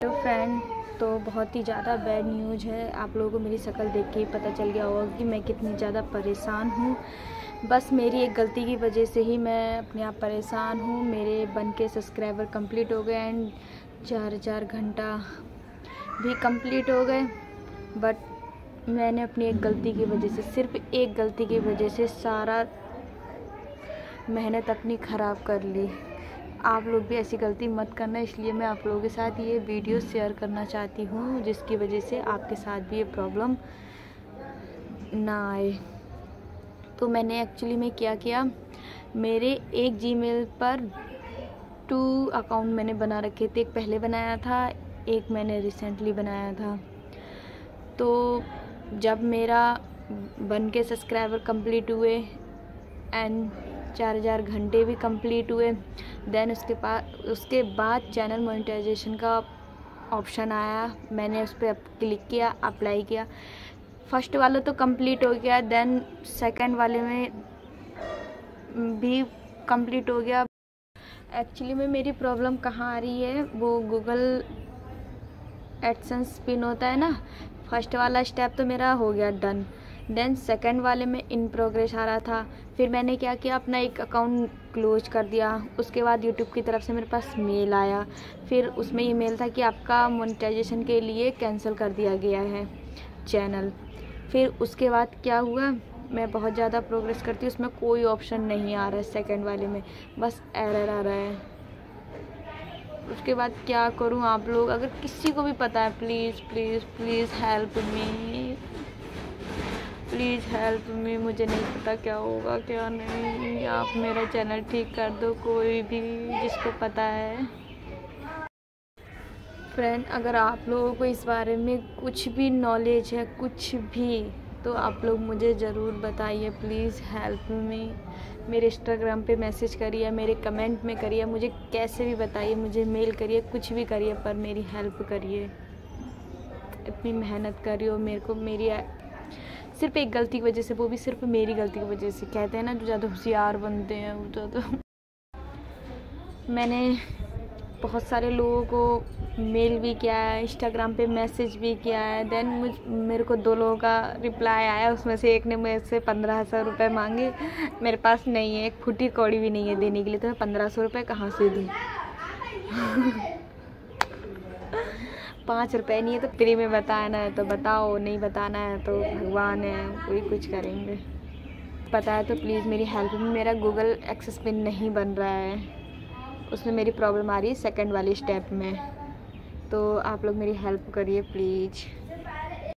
Hello friend तो बहुत ही ज़्यादा बैड न्यूज़ है। आप लोगों को मेरी शक्ल देख के ही पता चल गया होगा कि मैं कितनी ज़्यादा परेशान हूँ। बस मेरी एक गलती की वजह से ही मैं अपने आप परेशान हूँ। मेरे बन के सब्सक्राइबर कंप्लीट हो गए एंड चार चार घंटा भी कंप्लीट हो गए। बट मैंने अपनी एक गलती की वजह से, सिर्फ़ एक गलती की वजह से सारा मेहनत अपनी ख़राब कर ली। आप लोग भी ऐसी गलती मत करना, इसलिए मैं आप लोगों के साथ ये वीडियो शेयर करना चाहती हूँ, जिसकी वजह से आपके साथ भी ये प्रॉब्लम ना आए। तो मैंने एक्चुअली में क्या किया, मेरे एक जीमेल पर टू अकाउंट मैंने बना रखे थे। एक पहले बनाया था, एक मैंने रिसेंटली बनाया था। तो जब मेरा बन के सब्सक्राइबर कंप्लीट हुए एंड चार हज़ार घंटे भी कंप्लीट हुए देन उसके पास उसके बाद चैनल मोनिटाइजेशन का ऑप्शन आया। मैंने उस पर क्लिक किया अप्लाई किया। फ़र्स्ट वाला तो कंप्लीट हो गया देन सेकंड वाले में भी कंप्लीट हो गया। एक्चुअली में मेरी प्रॉब्लम कहाँ आ रही है? वो गूगल एडसेंस पिन होता है ना? फ़र्स्ट वाला स्टेप तो मेरा हो गया डन देन सेकंड वाले में इन प्रोग्रेस आ रहा था। फिर मैंने क्या किया, अपना एक अकाउंट क्लोज कर दिया। उसके बाद यूट्यूब की तरफ़ से मेरे पास मेल आया। फिर उसमें ये मेल था कि आपका मोनिटाइजेशन के लिए कैंसिल कर दिया गया है चैनल फिर उसके बाद क्या हुआ? मैं बहुत ज़्यादा प्रोग्रेस करती हूँ। उसमें कोई ऑप्शन नहीं आ रहा है सेकेंड वाले में। बस एरर आ रहा है। उसके बाद क्या करूँ आप लोग? अगर किसी को भी पता है please please please help me help में मुझे नहीं पता क्या होगा, क्या नहीं। आप मेरा चैनल ठीक कर दो, कोई भी जिसको पता है। फ्रेंड अगर आप लोगों को इस बारे में कुछ भी नॉलेज है, कुछ भी तो आप लोग मुझे ज़रूर बताइए प्लीज़ हेल्प मी मेरे इंस्टाग्राम पे मैसेज करिए, मेरे कमेंट में करिए, मुझे कैसे भी बताइए, मुझे मेल करिए, कुछ भी करिए, पर मेरी हेल्प करिए। इतनी मेहनत करिए मेरे को मेरी सिर्फ़ एक गलती की वजह से, वो भी सिर्फ़ मेरी गलती की वजह से। कहते हैं ना, जो ज़्यादा होशियार बनते हैं, वो ज़्यादा मैंने बहुत सारे लोगों को मेल भी किया है इंस्टाग्राम पे मैसेज भी किया है। देन मुझ, मेरे को दो लोगों का रिप्लाई आया, उसमें से एक ने मेरे से पंद्रह हज़ार रुपये मांगे। मेरे पास नहीं है, एक फुटी कौड़ी भी नहीं है देने के लिए तो मैं पंद्रह सौ रुपये कहाँ से दूँ? पाँच रुपए नहीं है तो फ्री में बताना है तो बताओ, नहीं बताना है तो भगवान है, वही कुछ करेंगे। पता है तो प्लीज़ मेरी हेल्प में, मेरा गूगल एक्सेस पिन नहीं बन रहा है। उसमें मेरी प्रॉब्लम आ रही है सेकेंड वाली स्टेप में। तो आप लोग मेरी हेल्प करिए प्लीज़